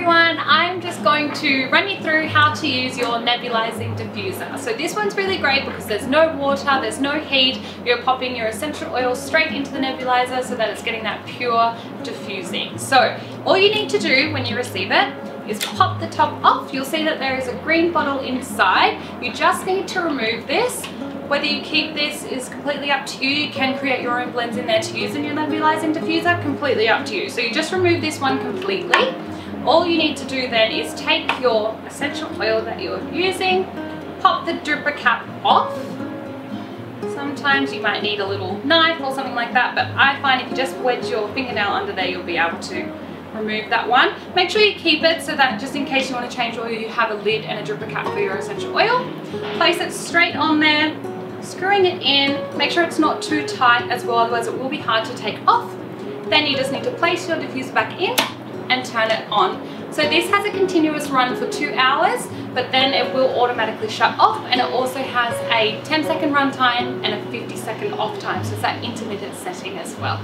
everyone, I'm just going to run you through how to use your nebulizing diffuser. So this one's really great because there's no water, there's no heat, you're popping your essential oil straight into the nebulizer so that it's getting that pure diffusing. So all you need to do when you receive it is pop the top off. You'll see that there is a green bottle inside. You just need to remove this. Whether you keep this is completely up to you. You can create your own blends in there to use in your nebulizing diffuser, completely up to you. So you just remove this one completely. All you need to do then is take your essential oil that you're using, pop the dripper cap off. Sometimes you might need a little knife or something like that, but I find if you just wedge your fingernail under there, you'll be able to remove that one. Make sure you keep it so that just in case you want to change oil, you have a lid and a dripper cap for your essential oil. Place it straight on there, screwing it in. Make sure it's not too tight as well, otherwise it will be hard to take off. Then you just need to place your diffuser back in and turn it on. So this has a continuous run for two hours, but then it will automatically shut off and it also has a 10 second run time and a 50 second off time. So it's that intermittent setting as well.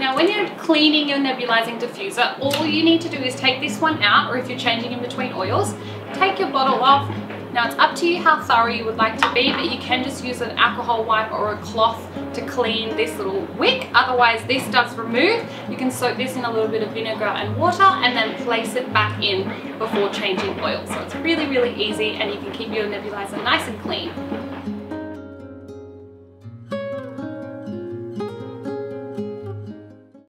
Now when you're cleaning your nebulizing diffuser, all you need to do is take this one out, or if you're changing in between oils, take your bottle off. Now it's up to you how thorough you would like to be, but you can just use an alcohol wipe or a cloth to clean this little wick. Otherwise this does remove. You can soak this in a little bit of vinegar and water and then place it back in before changing oil. So it's really, really easy and you can keep your nebulizer nice and clean.